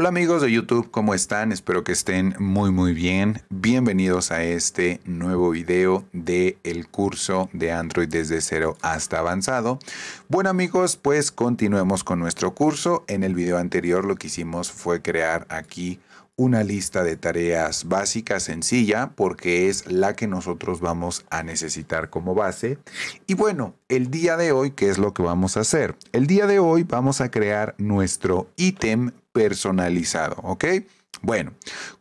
Hola amigos de YouTube, ¿cómo están? Espero que estén muy muy bien. Bienvenidos a este nuevo video de el curso de Android desde cero hasta avanzado. Bueno amigos, pues continuemos con nuestro curso. En el video anterior lo que hicimos fue crear aquí una lista de tareas básicas sencilla porque es la que nosotros vamos a necesitar como base. Y bueno, el día de hoy, ¿qué es lo que vamos a hacer? El día de hoy vamos a crear nuestro ítem personalizado, ¿ok? Bueno,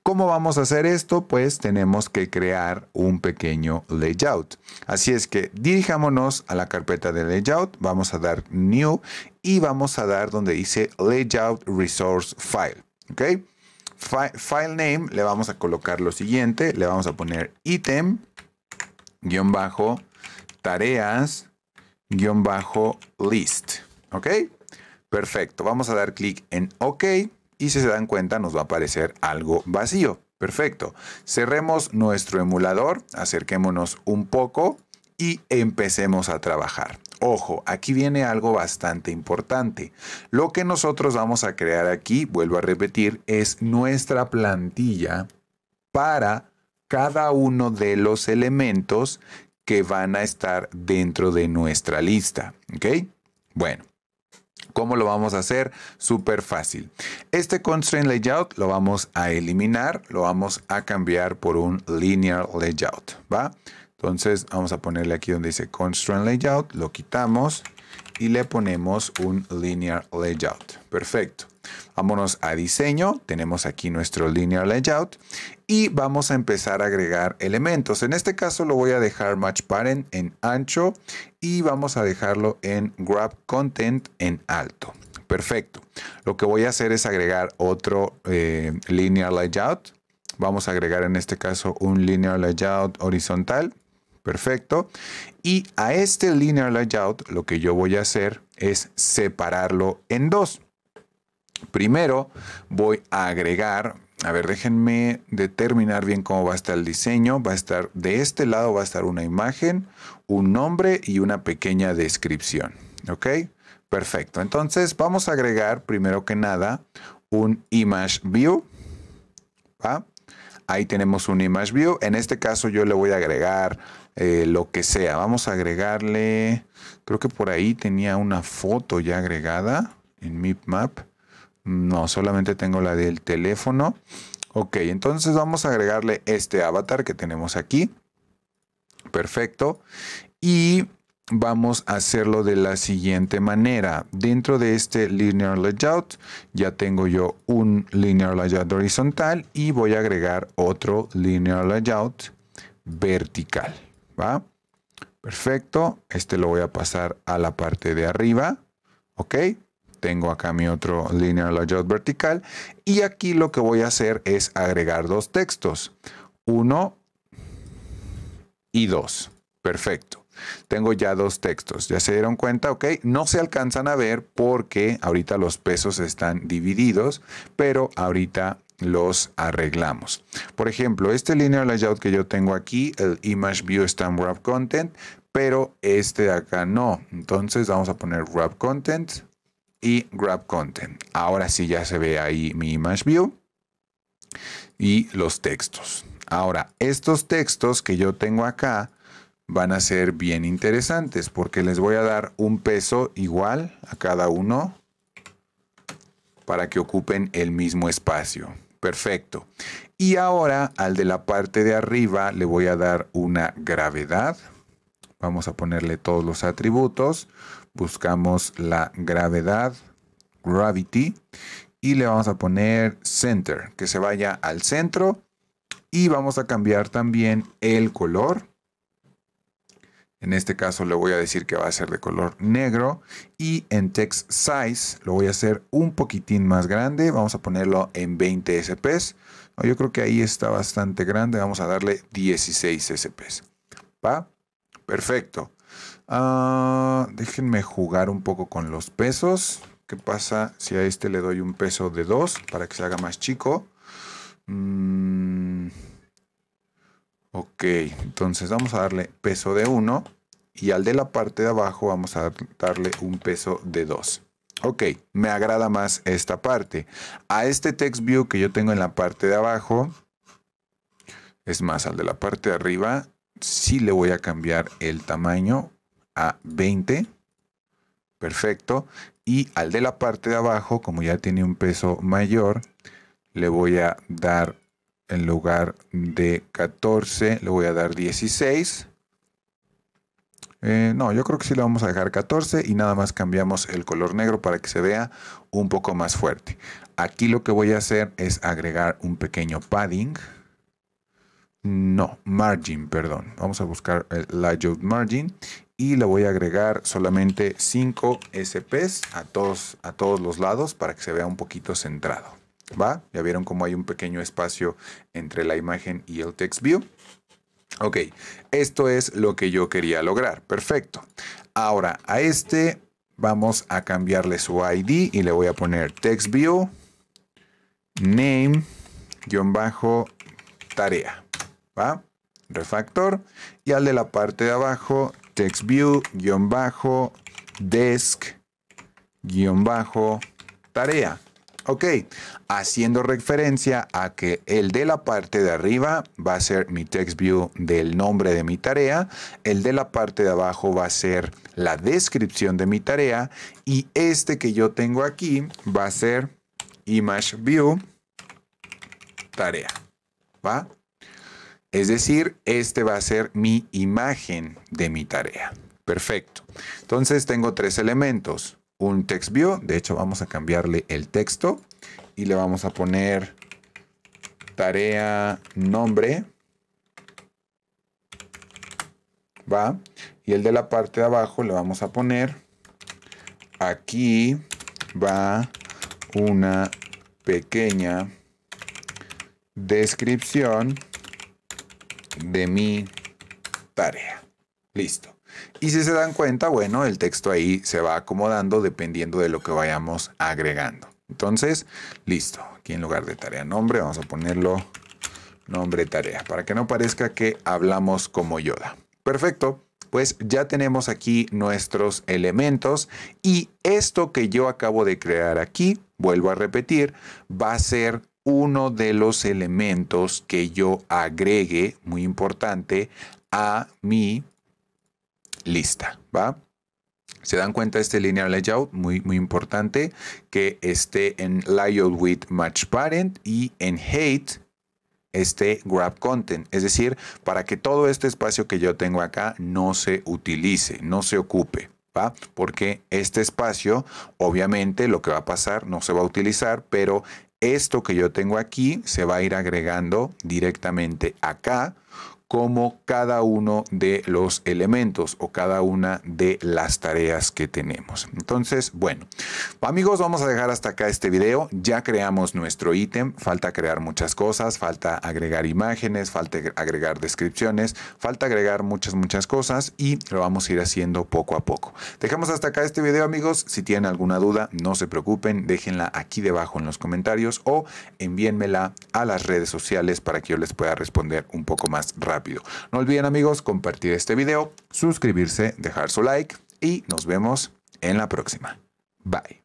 ¿cómo vamos a hacer esto? Pues tenemos que crear un pequeño layout. Así es que dirijámonos a la carpeta de layout, vamos a dar new y vamos a dar donde dice layout resource file, ¿ok? File name le vamos a colocar lo siguiente, le vamos a poner item, guion bajo, tareas, guion bajo, list, ¿ok? Perfecto, vamos a dar clic en OK y si se dan cuenta nos va a aparecer algo vacío. Perfecto. Cerremos nuestro emulador, acerquémonos un poco y empecemos a trabajar. Ojo, aquí viene algo bastante importante. Lo que nosotros vamos a crear aquí, vuelvo a repetir, es nuestra plantilla para cada uno de los elementos que van a estar dentro de nuestra lista. ¿Ok? Bueno, ¿Cómo lo vamos a hacer? Súper fácil. Este constraint layout lo vamos a eliminar, lo vamos a cambiar por un linear layout, ¿va? Entonces vamos a ponerle aquí donde dice constraint layout, lo quitamos y le ponemos un linear layout. Perfecto. Vámonos a diseño, tenemos aquí nuestro linear layout y vamos a empezar a agregar elementos. En este caso lo voy a dejar match parent en ancho y vamos a dejarlo en grab content en alto. Perfecto. Lo que voy a hacer es agregar otro eh, linear layout. Vamos a agregar en este caso un linear layout horizontal. Perfecto. Y a este linear layout lo que yo voy a hacer es separarlo en dos. Primero voy a agregar, a ver, déjenme determinar bien cómo va a estar el diseño. Va a estar, de este lado va a estar una imagen, un nombre y una pequeña descripción. ¿Ok? Perfecto. Entonces vamos a agregar primero que nada un image view. Ahí tenemos un image view. En este caso yo le voy a agregar eh, lo que sea. Vamos a agregarle, creo que por ahí tenía una foto ya agregada en Map. No, solamente tengo la del teléfono. Ok, entonces vamos a agregarle este avatar que tenemos aquí. Perfecto. Y vamos a hacerlo de la siguiente manera. Dentro de este linear layout ya tengo yo un linear layout horizontal y voy a agregar otro linear layout vertical. ¿Va? Perfecto. Este lo voy a pasar a la parte de arriba. ¿Ok? tengo acá mi otro linear layout vertical y aquí lo que voy a hacer es agregar dos textos, uno y dos. Perfecto. Tengo ya dos textos. ¿Ya se dieron cuenta? Ok. No se alcanzan a ver porque ahorita los pesos están divididos, pero ahorita los arreglamos. Por ejemplo, este linear layout que yo tengo aquí, el image view está en wrap content, pero este de acá no. Entonces vamos a poner wrap content y grab content. Ahora sí ya se ve ahí mi image view y los textos. Ahora, estos textos que yo tengo acá van a ser bien interesantes porque les voy a dar un peso igual a cada uno para que ocupen el mismo espacio. Perfecto. Y ahora al de la parte de arriba le voy a dar una gravedad. Vamos a ponerle todos los atributos buscamos la gravedad, gravity, y le vamos a poner center, que se vaya al centro. Y vamos a cambiar también el color. En este caso le voy a decir que va a ser de color negro. Y en text size lo voy a hacer un poquitín más grande. Vamos a ponerlo en 20 SPS. Yo creo que ahí está bastante grande. Vamos a darle 16 SPS. ¿Va? Perfecto. Ah, déjenme jugar un poco con los pesos. ¿Qué pasa si a este le doy un peso de 2 para que se haga más chico? Mm, ok, entonces vamos a darle peso de 1 y al de la parte de abajo vamos a darle un peso de 2. Ok, me agrada más esta parte. A este text view que yo tengo en la parte de abajo, es más, al de la parte de arriba, sí le voy a cambiar el tamaño a 20. Perfecto. Y al de la parte de abajo, como ya tiene un peso mayor, le voy a dar en lugar de 14, le voy a dar 16. Eh, no, yo creo que sí le vamos a dejar 14 y nada más cambiamos el color negro para que se vea un poco más fuerte. Aquí lo que voy a hacer es agregar un pequeño padding. No, margin, perdón. Vamos a buscar el layout margin y le voy a agregar solamente 5 SPs a todos, a todos los lados para que se vea un poquito centrado. ¿Va? Ya vieron cómo hay un pequeño espacio entre la imagen y el text view. Ok, esto es lo que yo quería lograr. Perfecto. Ahora, a este vamos a cambiarle su ID y le voy a poner text view name bajo tarea. ¿Va? Refactor. Y al de la parte de abajo, text view bajo desk bajo tarea. Ok, haciendo referencia a que el de la parte de arriba va a ser mi text view del nombre de mi tarea, el de la parte de abajo va a ser la descripción de mi tarea y este que yo tengo aquí va a ser image view tarea. ¿Va? Es decir, este va a ser mi imagen de mi tarea. Perfecto. Entonces tengo tres elementos un text view. De hecho, vamos a cambiarle el texto y le vamos a poner tarea nombre. Va. Y el de la parte de abajo le vamos a poner aquí va una pequeña descripción de mi tarea. Listo. Y si se dan cuenta, bueno, el texto ahí se va acomodando dependiendo de lo que vayamos agregando. Entonces, listo. Aquí en lugar de tarea nombre, vamos a ponerlo nombre tarea, para que no parezca que hablamos como Yoda. Perfecto. Pues ya tenemos aquí nuestros elementos y esto que yo acabo de crear aquí, vuelvo a repetir, va a ser uno de los elementos que yo agregue, muy importante, a mi lista, ¿va? Se dan cuenta este linear layout, muy, muy importante, que esté en layout with match parent y en hate esté grab content. Es decir, para que todo este espacio que yo tengo acá no se utilice, no se ocupe. ¿va? Porque este espacio, obviamente, lo que va a pasar no se va a utilizar, pero esto que yo tengo aquí se va a ir agregando directamente acá como cada uno de los elementos o cada una de las tareas que tenemos. Entonces, bueno, amigos, vamos a dejar hasta acá este video. Ya creamos nuestro ítem, falta crear muchas cosas, falta agregar imágenes, falta agregar descripciones, falta agregar muchas, muchas cosas y lo vamos a ir haciendo poco a poco. Dejamos hasta acá este video, amigos. Si tienen alguna duda, no se preocupen, déjenla aquí debajo en los comentarios o envíenmela a las redes sociales para que yo les pueda responder un poco más no olviden amigos compartir este video, suscribirse, dejar su like y nos vemos en la próxima. Bye.